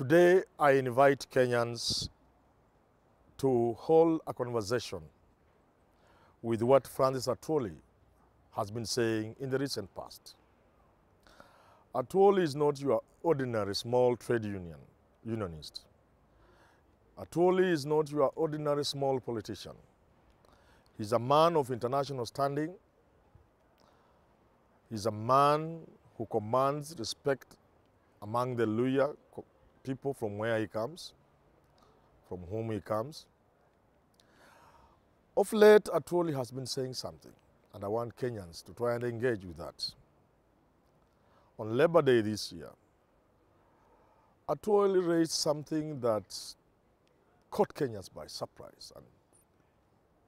Today, I invite Kenyans to hold a conversation with what Francis Atwoli has been saying in the recent past. Atwoli is not your ordinary small trade union unionist. Atwoli is not your ordinary small politician. He's a man of international standing. He's a man who commands respect among the Luhya people from where he comes, from whom he comes. Of late, Atwoli has been saying something, and I want Kenyans to try and engage with that. On Labor Day this year, Atwoli raised something that caught Kenyans by surprise and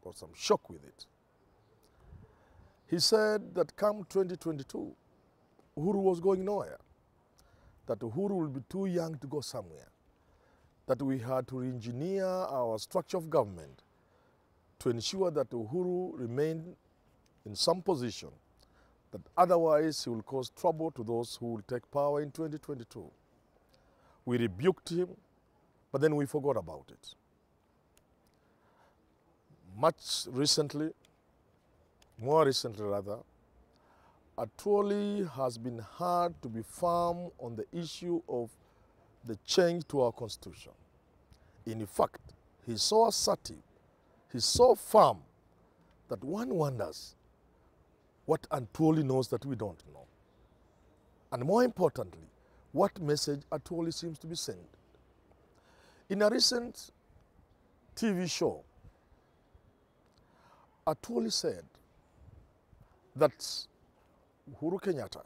got some shock with it. He said that come 2022, Uhuru was going nowhere, that Uhuru will be too young to go somewhere, that we had to re-engineer our structure of government to ensure that Uhuru remained in some position, that otherwise he will cause trouble to those who will take power in 2022. We rebuked him, but then we forgot about it. Much recently, more recently rather, Atwoli has been hard to be firm on the issue of the change to our constitution. In fact, he's so assertive, he's so firm that one wonders what Atwoli knows that we don't know. And more importantly, what message Atwoli seems to be sending. In a recent TV show, Atwoli said that Uhuru Kenyatta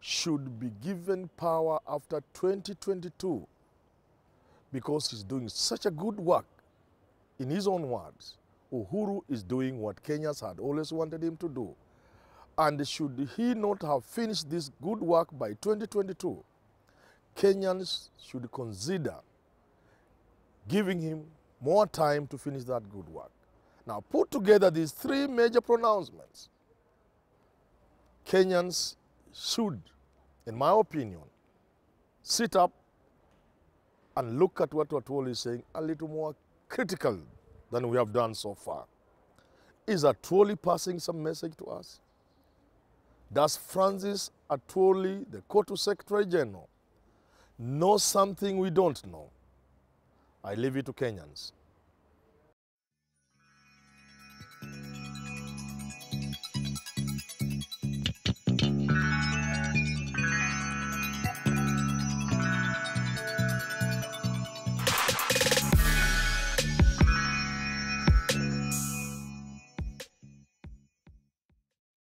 should be given power after 2022 because he's doing such a good work. In his own words, Uhuru is doing what Kenyans had always wanted him to do. And should he not have finished this good work by 2022, Kenyans should consider giving him more time to finish that good work. Now, put together these three major pronouncements. Kenyans should, in my opinion, sit up and look at what Atwoli is saying a little more critical than we have done so far. Is Atwoli passing some message to us? Does Francis Atwoli, the Cotu Secretary General, know something we don't know? I leave it to Kenyans.